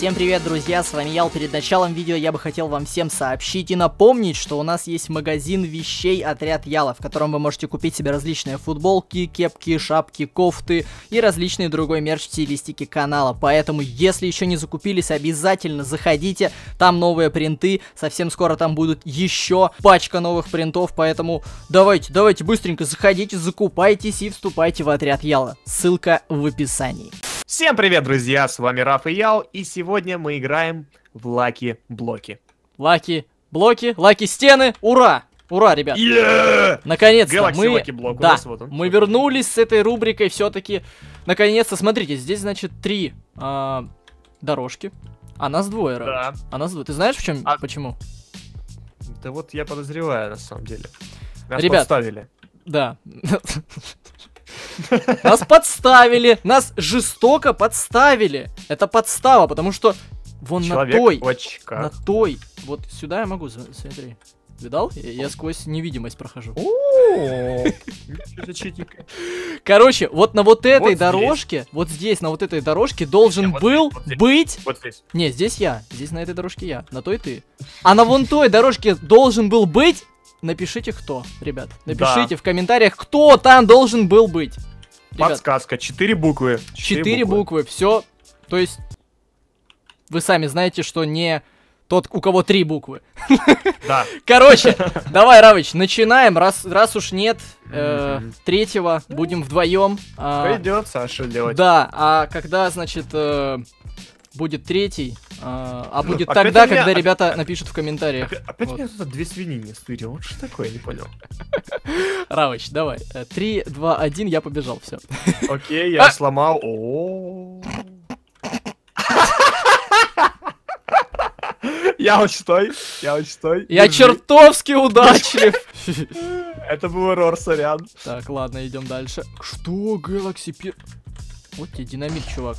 Всем привет, друзья, с вами Ял. Перед началом видео я бы хотел вам всем сообщить и напомнить, что у нас есть магазин вещей Отряд Яла, в котором вы можете купить себе различные футболки, кепки, шапки, кофты и различный другой мерч в стилистике канала. Поэтому, если еще не закупились, обязательно заходите, там новые принты, совсем скоро там будут еще пачка новых принтов, поэтому давайте, давайте быстренько заходите, закупайтесь и вступайте в Отряд Яла. Ссылка в описании. Всем привет, друзья, с вами Раф и Ял, и сегодня мы играем в Lucky Блоки. Lucky блоки, lucky стены, ура! Ура, ребят! Yeah! Наконец-то мы, да, вот он. мы вернулись с этой рубрикой все-таки. Наконец-то, смотрите, здесь значит три а, дорожки, а нас двое. Ра- Да. А нас двое. Ты знаешь в чем? А- Почему? Да вот я подозреваю, на самом деле. Нас Ребят, подставили. Да. Нас подставили, нас жестоко подставили. Это подстава, потому что вон Человек на той, в очках. на той, вот сюда я могу, смотри. Видал? Я, я сквозь невидимость прохожу. Короче, вот на вот этой Вот здесь. дорожке, вот здесь, на вот этой дорожке должен Не, вот был здесь, вот здесь. быть... Вот здесь. Не, здесь я, здесь на этой дорожке я, на той ты. А на вон той дорожке должен был быть... Напишите кто, ребят. Напишите в комментариях, кто там должен был быть. Ребят, Подсказка. Четыре буквы. четыре буквы, все. То есть, вы сами знаете, что не тот, у кого три буквы. Да. Короче, давай, Равыч, начинаем. Раз, раз уж нет э, третьего, будем вдвоем. А, Придется, а что делать? Да, а когда, значит, э, будет третий, а, а будет Опять тогда, меня- когда ребята напишут в комментариях. Опять, опять Вот. меня тут две свиньи не стырил. Вот что такое, я не понял. Равыч, давай. Э, Три, два, один, я побежал, все. Окей, А! я сломал. О. Я вот стой, я вот стой. Я чертовски удачлив. Это был эррор, сорян. Так, ладно, идем дальше. Что, Galaxy Пир... Вот тебе динамит, чувак.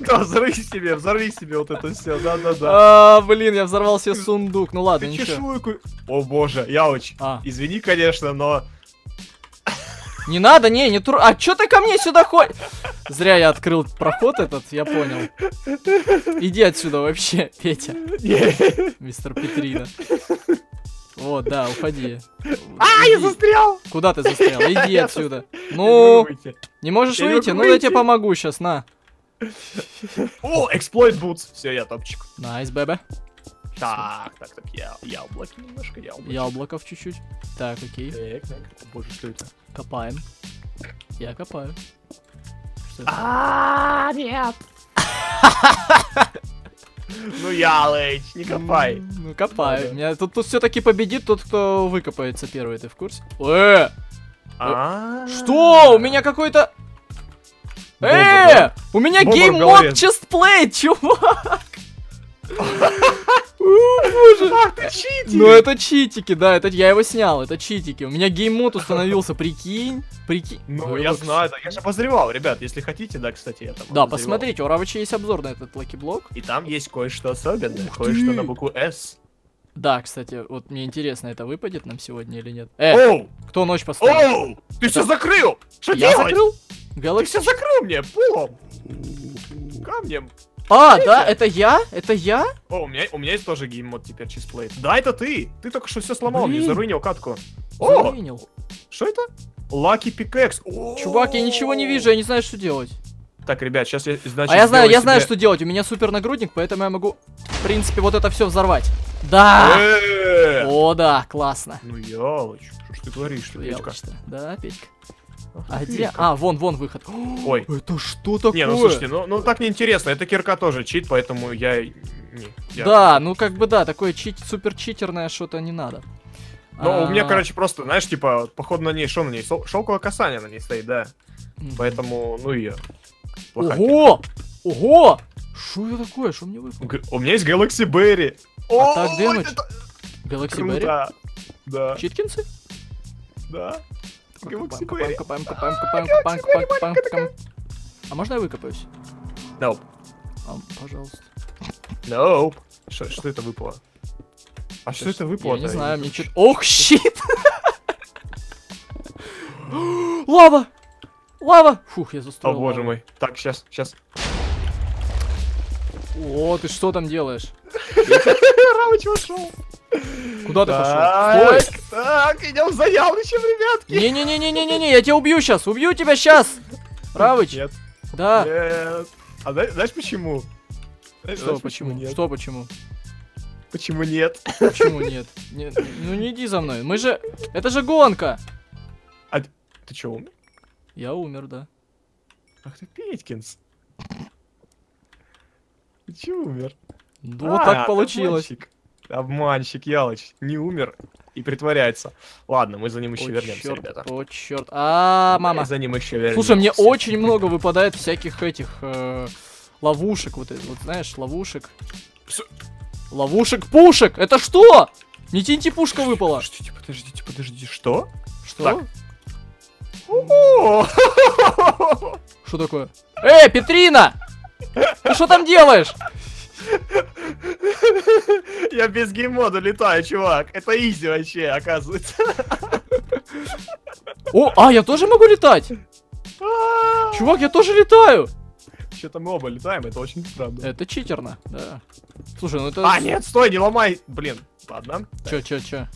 Да, взорви себе, взорви себе вот это все, да-да-да. А, блин, я взорвал себе сундук. Ну ладно, Ты ничего. чешуйку... О боже, я очень. А, Извини, конечно, но... не надо, не, не тру... А чё ты ко мне сюда ходишь? Зря я открыл проход этот, я понял. Иди отсюда вообще, Петя. Мистер Петрина. Вот, да, уходи. А, я застрял! Куда ты застрял? Иди отсюда. Ну, не можешь выйти? Ну, я тебе помогу сейчас, на. О, exploit boots. Все, я топчик. Nice, baby. Так, так, так, я, яблоки немножко, яблоки. Яблоков чуть-чуть. Так, окей. Так, так. Боже, что это? Копаем. Я копаю. Что это? А, нет. Ну, Ялыч, не копай. Ну, копаю. Ладно. Меня тут, тут все-таки победит тот, кто выкопается первый, ты в курсе? Э! А, Что? У меня какой-то... Э! У меня Бобр в game голове. mode chestplate, чувак! Ах, ты! Ну это читики, да, это я его снял, это читики. У меня game mode установился, прикинь, прикинь. Ну, я знаю, да, я же обозревал, ребят, если хотите, да, кстати, я там Да, посмотрите, у Равыча есть обзор на этот Lucky Block. И там есть кое-что особенное, кое-что на букву «С». Да, кстати, вот мне интересно, это выпадет нам сегодня или нет. Э, Оу! кто ночь поставил? Оу! Ты все закрыл! Что Я закрыл? Galaxy все закрыл мне полом! Камнем. А, да, это я? Это я? О, у меня, у меня есть тоже гейммод теперь чизплейт. Да, это ты! Ты только что все сломал, мне Блин. заруинил катку. О, Заруинил. что это? Лаки пикекс. Чувак, я ничего не вижу, я не знаю, что делать. Так, ребят, сейчас я, значит, а я знаю, я знаю, себе- что делать. У меня супер нагрудник, поэтому я могу, в принципе, вот это все взорвать. Да! Э! О, да, классно. Ну, Ялыч, что ж ты творишь, Петька? Да, Петька. А где? А, вон, вон выход. Ой. Это что такое? Не, ну слушайте, ну, ну так неинтересно. Это кирка тоже чит, поэтому я... Не, я- Да, ну как бы да, такое чит, супер читерное что-то не надо. Ну, у меня, А, короче, просто, знаешь, типа, походу на ней, что на ней? Шелковое касание на ней стоит, да. Поэтому, ну и Ого! Ого! Что это такое? Что мне выпало? Г- У меня есть Galaxy Berry. А О, так это Galaxy Berry? Да, Читкинсы? да. Копаем, копаем, копаем, копаем, копаем, копаем, копаем, копаем, копаем. А можно я выкопаюсь? Nope. А, пожалуйста. Nope. Что, что это выпало? А что это выпало? Я не знаю, мне что-то... Ох, щит! Лава! Лава! Фух, я О застроил. боже мой. Так, сейчас, сейчас. О, ты что там делаешь? Рамыч ушел. Куда ты пошел? Стой! так, идем за Ялычем, ребятки. Не-не-не-не-не-не, я тебя убью сейчас, убью тебя сейчас! Равыч, Нет, да. нет. А зна- знаешь почему? Знаешь, Что, знаешь, почему? нет? Что, почему? Почему нет? Почему нет? Нет, ну не иди за мной. Мы же... Это же гонка! Ты че, умер? Я умер, да. Ах ты, Петькинс. Ты че умер? Ну, вот А, так получилось. Обманщик, Обманщик Ялыч не умер и притворяется. Ладно, мы за ним еще О, вернемся, ребята. О, черт. А, мама. Мы за ним еще вернемся. Слушай, мне очень много выпадает всяких этих э, ловушек, вот, это, вот знаешь, ловушек. Ловушек-пушек! Это что? Не тинти пушка выпала. Подождите, подождите, подождите, что? Что? Так. Что такое? Эй, Петрина! Ты что там делаешь? Я без геймода летаю, чувак. Это изи вообще, оказывается. О, а, я тоже могу летать! Чувак, я тоже летаю! Что-то мы оба летаем, это очень странно. Это читерно, да. Слушай, ну это... А, нет, стой, не ломай. Блин, ладно. Чё, чё, чё?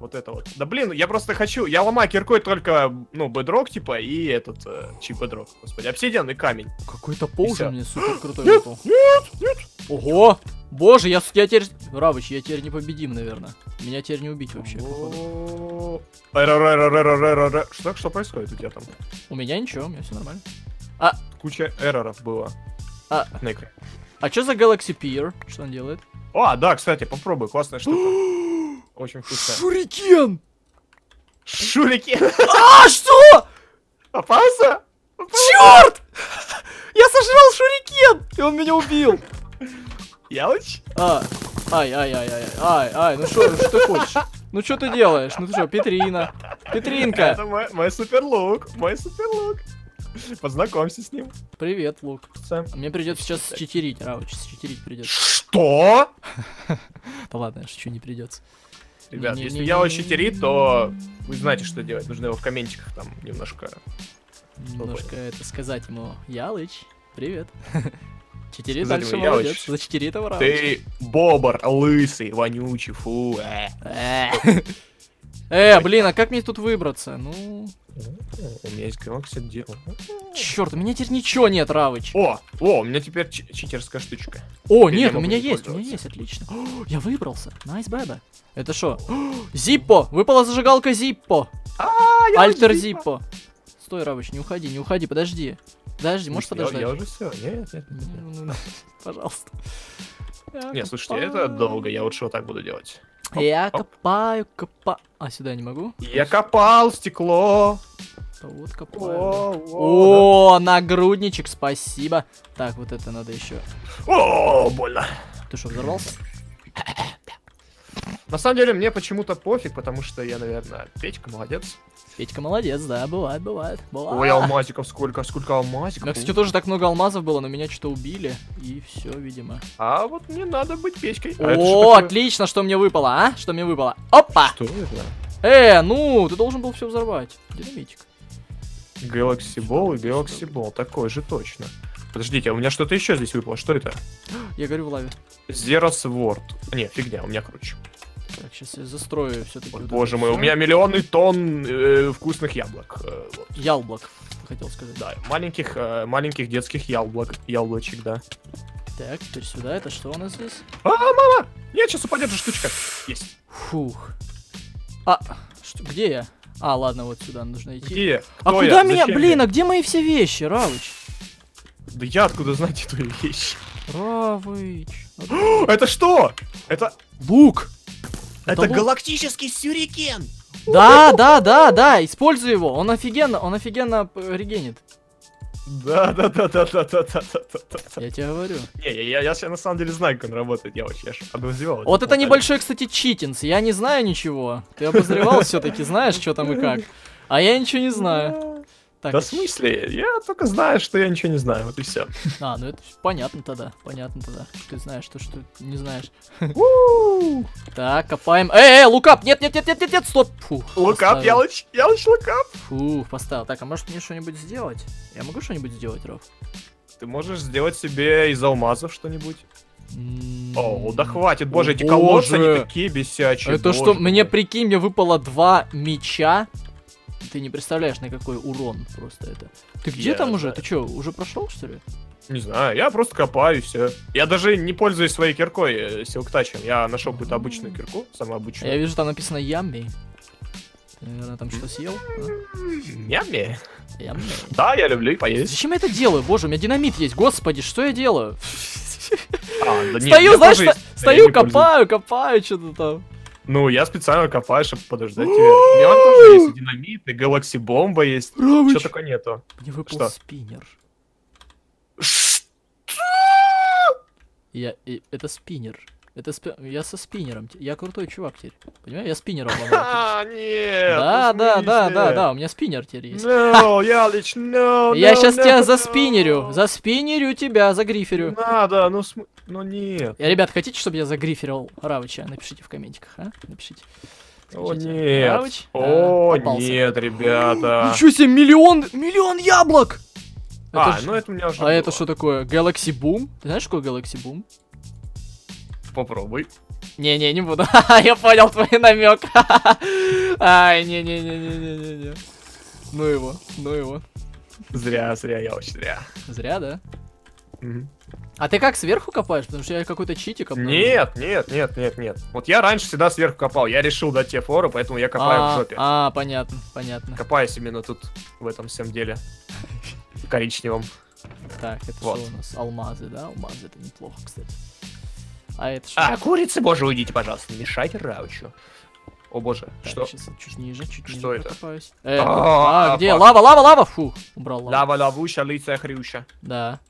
Вот это вот. Да блин, я просто хочу. Я ломаю киркой только, ну, бедрок, типа, и этот э, чип бедрок. Господи, обсидиан и камень. Какой-то пол же всё. мне супер крутой Нет, выпал. нет, нет. Ого! Боже, я, я теперь... Равыч, я теперь непобедим, наверное. Меня теперь не убить вообще, походу. Что, что происходит у тебя там? У меня ничего, у меня все нормально. Куча эрроров было. А. На экране. А что за Galaxy Pier? Что он делает? О, да, кстати, попробуй, классная штука. Очень вкусная. Шурикен! Шурики! А, что? Попался? Черт! Я сожрал шурикен! И он меня убил! Ялыч? А, ай, ай, ай, ай, ай, ай, ну что, что ты хочешь? Ну что ты делаешь? Ну ты что, Петрина? Петринка! Это мой, мой супер лук, мой супер лук. Познакомься с ним. Привет, Лук. Сэм. Мне придется сейчас читерить, Рауч, читерить придется. Что? Да ладно, шучу, не придется. Ребят, Не-не-не. если Ялыч читерит, то вы знаете, что делать. Нужно его в комментиках там немножко... Немножко это сказать ему. Ялыч, привет. Читери Сказать дальше ему, «Ялыч, молодец. Зачтери этого Рауч. Ты бобр, лысый, вонючий, фу. э. Э. Э, блин, а как мне тут выбраться? Ну, У меня есть Galaxy дел. черт, у меня теперь ничего нет, Равыч. О, о, у меня теперь чи- читерская штучка. О, Теперь нет, я у могу меня есть, у меня пользоваться. есть, отлично. О, я выбрался. Найс, бэба. Это что? Зиппо! Выпала зажигалка Зиппо! А, я Альтер уже Зиппо! Стой, Равыч, не уходи, не уходи, подожди. Подожди, можешь Я- подождать? Я уже все. Нет, нет, нет. Ну, ну, ну, Пожалуйста. Я Не, слушайте, копаю. это долго, я вот что так буду делать. Оп, Я оп. копаю, копаю. А, сюда не могу? Я копал стекло. Да Вот копаю. О, о, О, нагрудничек, спасибо. Так, вот это надо еще. О, больно. Ты что, взорвался? На самом деле, мне почему-то пофиг, потому что я, наверное, Петька, молодец. Петька молодец, да, бывает, бывает. бывает. Ой, алмазиков сколько, сколько алмазиков. меня, кстати, тоже так много алмазов было, но меня что-то убили. И все, видимо. А вот мне надо быть Петькой. А что О, такое? отлично, что мне выпало, а? Что мне выпало? Опа! Что это? Э, ну, ты должен был все взорвать. Динамитик. Galaxy Ball и Galaxy Ball. Такой же точно. Подождите, а у меня что-то еще здесь выпало. Что это? Я горю в лаве. Zero Sword. Не, фигня, у меня круче. Так, сейчас я застрою все-таки. Вот, боже мой, у меня миллионы тонн э, вкусных яблок. Э, вот. Яблок, хотел сказать. Да, маленьких, э, маленьких детских яблок. Яблочек, да. Так, теперь сюда. Это что у нас здесь? А, мама! Нет, сейчас упадет же штучка. Есть. Фух. А, что, где я? А, ладно, вот сюда нужно идти. Где? А Кто куда я? меня, Зачем блин, я? а где мои все вещи, Равыч? Да я откуда знать твои вещи? Равыч. Это что? Это... Лук! Это, это галактический сюрикен! Да, да, да, да, используй его, он офигенно, он офигенно регенит. Да, да, да, да, да, да, да, да. Я тебе говорю. Не, я, я, я, я на самом деле знаю, как он работает, я вообще обозревал. Вот это небольшой, кстати, читинс. Я не знаю ничего. Ты обозревал все-таки, знаешь, что там и как. А я ничего не знаю. Так, Да в смысле? Я только знаю, что я ничего не знаю, вот и все. А, ну это понятно тогда. Понятно тогда. Ты знаешь то, что не знаешь. Так, копаем. Эй, эй, лукап! Нет, нет, нет, нет, нет, нет, стоп! Лукап, Ялыч, Ялыч, лукап. Фу, поставил. Так, а может мне что-нибудь сделать? Я могу что-нибудь сделать, Ров? Ты можешь сделать себе из алмазов что-нибудь. М, О, да хватит, боже, эти колодцы, они такие бесячие. Это что, мне прикинь, мне выпало два меча. Ты не представляешь, на какой урон просто это. Ты где Я там уже? Ты что, уже прошел, что ли? Не знаю, я просто копаю все. Я даже не пользуюсь своей киркой, э, силктачем. Я нашел какую-то обычную кирку, самую обычную. я вижу, там написано Ямми. Ты, наверное, там что съел? Нями. Ямми. Да, я люблю и поесть. Зачем я это делаю? Боже, у меня динамит есть. Господи, что я делаю? А, да нет, Стою, знаешь, стою, копаю, копаю, что-то там. Ну, я специально копаю, чтобы подождать тебя. У меня тоже есть динамит, и галакси бомба есть. Равыч, Чего только нету. мне выпал Что? спиннер. Я, и- это спиннер. Это спи- я со спиннером. Я крутой чувак теперь. Понимаешь, я спиннером ломал. А, нет. Да, ну, да, да, да, да, у меня спиннер теперь есть. No, Ялич, no, Я сейчас тебя no. заспинерю, заспинерю тебя, загриферю. Надо, ну, см... ну нет. Я, ребят, хотите, чтобы я загриферил Равыча? Напишите в комментиках, а? Напишите. О нет. Равыч? О А, нет, ребята. Ничего себе, миллион, миллион яблок! А, ж- ну это у меня уже а это было. что такое? Galaxy Boom? Ты знаешь, что такое Galaxy Boom? Попробуй. Не-не, не буду. Я понял твой намек. Ай, не-не-не-не-не-не. Ну его, ну его. Зря, зря, я очень зря. Зря, да? А ты как, сверху копаешь? Потому что я какой-то читик обнаружил. Нет, нет, нет, нет, нет. Вот я раньше всегда сверху копал. Я решил дать тебе фору, поэтому я копаю а, в жопе. А, понятно, понятно. Копаюсь именно тут, в этом всем деле. Коричневом. Так, это Вот. что у нас? Алмазы, да? Алмазы, это неплохо, кстати. А это что? А, курицы, боже, уйдите, пожалуйста, не мешайте Раучу. О боже, Так, что? щас чуть ниже, чуть ниже Что это? прокопаюсь. Э, А, а, где? Лава, лава, лава! Фу, убрал лаву. Лава, лавуща, лица хрюща. Да.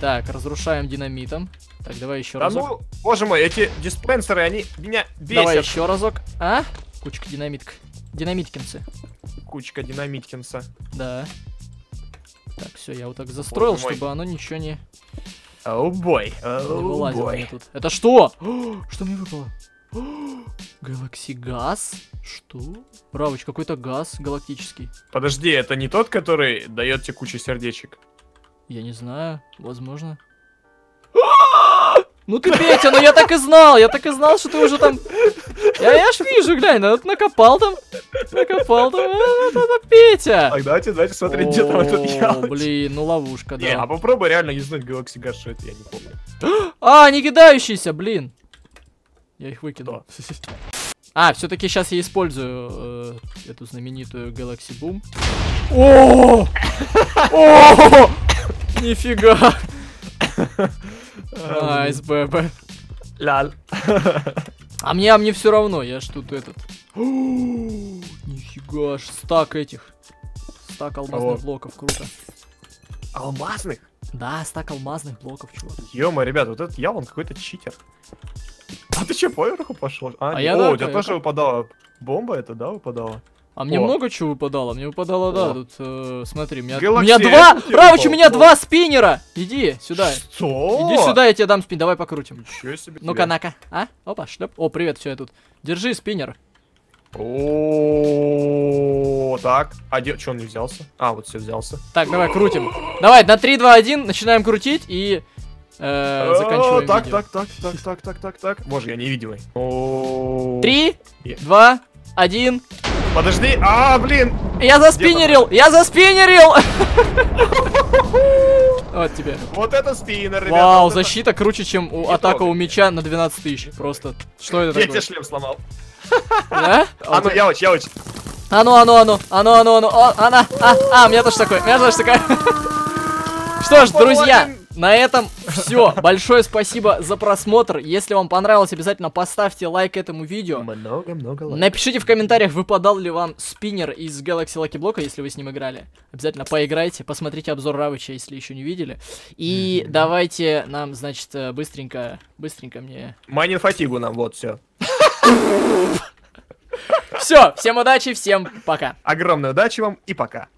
Так, разрушаем динамитом. Так, давай еще Да разок. ну, боже мой, эти диспенсеры, они меня давай бесят. еще разок. А? Кучка динамитка. Динамиткинцы. Кучка динамиткинса. Да. Так, все, я вот так застроил, чтобы оно ничего не, Оу бой, оу тут. Это что? О, Что мне выпало? О, Galaxy газ? Что? Равыч, какой-то газ галактический. Подожди, это не тот, который дает тебе кучу сердечек? Я не знаю, возможно. Ну ты, Петя, ну я так и знал, я так и знал, что ты уже там... Я, я ж вижу, глянь, вот накопал там, накопал там, а, это, это Петя. Так, давайте, давайте смотреть, где там этот Ялыч. блин, ну ловушка, Не, а да. попробуй реально юзнуть Galaxy Gas, что это, я не помню. А, не кидающийся, блин. Я их выкинул. А, все-таки сейчас я использую э, эту знаменитую Galaxy Boom. О! О! Нифига! Айс, ББ. Ляль. А мне, а мне все равно, я ж тут этот. О, Нифига ж, стак этих. Стак алмазных Кого? блоков, круто. Алмазных? Да, стак алмазных блоков, чувак. Ё-моё, ребят, вот этот я, он какой-то читер. А ты чё, поверху пошел? А, А не- я О, да, у тебя тоже выпадала бомба это, да, выпадала? А мне О. много чего выпадало? Мне выпадало, да, О. тут, э, смотри, у меня, у меня два, Равыч, у меня два спиннера! Иди сюда, Что? иди сюда, я тебе дам спин, давай покрутим. Ничего себе. Ну-ка, на-ка, а? Опа, шлеп. О, привет, все, я тут. Держи спиннер. О, так. А где, что он не взялся? А, вот все взялся. Так, давай, крутим. Давай, на 3, 2, 1, начинаем крутить и э, заканчиваем О, Так, так, так, так, так, так, так, так. Боже, я невидимый. О. 3, Е. 2, 1. Подожди. А, блин. Я заспинерил! Я заспинерил! Вот тебе. Вот это спиннер, ребята. Вау, вот это- защита круче, чем у атака у меча на 12 тысяч. Просто. Что это Я тебе такое? шлем сломал. Да? А ну, Ялыч, Ялыч. А ну, а ну, а ну, а ну, а ну, а ну, а, она, а, а, у меня тоже такой, у меня тоже такая. Что ж, друзья, на этом все. Большое спасибо за просмотр. Если вам понравилось, обязательно поставьте лайк этому видео. Много-много Напишите в комментариях, выпадал ли вам спиннер из Galaxy Lucky Block, если вы с ним играли. Обязательно поиграйте, посмотрите обзор Равыча, если еще не видели. И давайте нам, значит, э, быстренько, быстренько мне... Майнин фатигу нам, вот, все. Все, всем удачи, всем пока. Огромной удачи вам и пока.